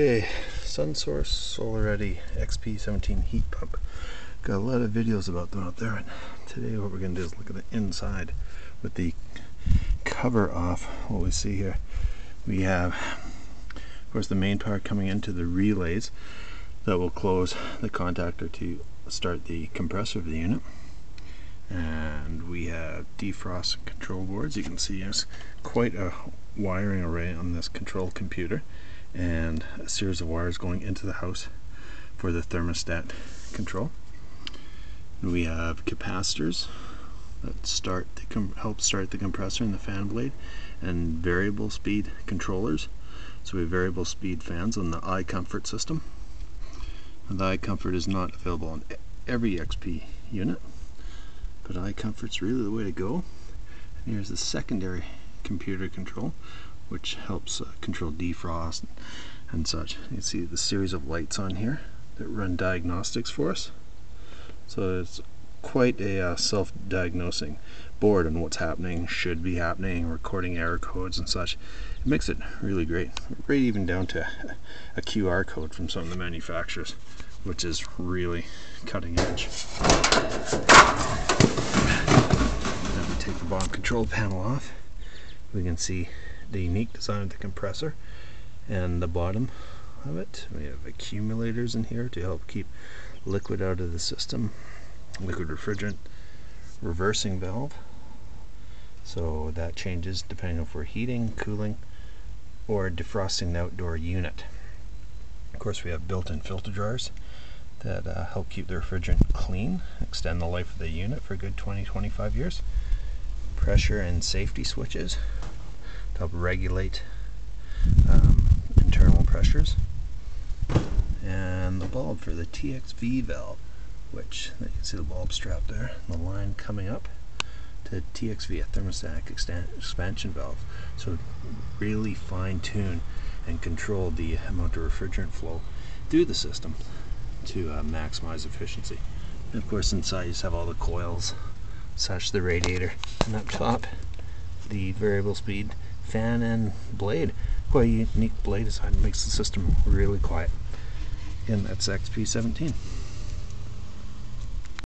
Okay, SunSource Solar Ready XP17 heat pump. Got a lot of videos about them out there. And today what we're going to do is look at the inside with the cover off. What we see here, we have, of course, the main part coming into the relays that will close the contactor to start the compressor of the unit. And we have defrost control boards. You can see there's quite a wiring array on this control computer and a series of wires going into the house for the thermostat control. And we have capacitors that start help start the compressor and the fan blade and variable speed controllers. So we have variable speed fans on the iComfort system. And the iComfort is not available on every XP unit, but eye iComfort's really the way to go. And here's the secondary computer control which helps uh, control defrost and such. You can see the series of lights on here that run diagnostics for us. So it's quite a uh, self-diagnosing board on what's happening, should be happening, recording error codes and such. It makes it really great, right even down to a QR code from some of the manufacturers, which is really cutting edge. Then we take the bottom control panel off. We can see the unique design of the compressor and the bottom of it. We have accumulators in here to help keep liquid out of the system. Liquid refrigerant reversing valve. So that changes depending if we're heating, cooling, or defrosting the outdoor unit. Of course we have built-in filter drawers that uh, help keep the refrigerant clean, extend the life of the unit for a good 20-25 years. Pressure and safety switches to help regulate um, internal pressures. And the bulb for the TXV valve, which you can see the bulb strap there, the line coming up to TXV, a thermostatic expansion valve. So really fine tune and control the amount of refrigerant flow through the system to uh, maximize efficiency. And of course inside you just have all the coils, such as the radiator, and up top the variable speed fan and blade. Quite a unique blade design makes the system really quiet. Again, that's XP17.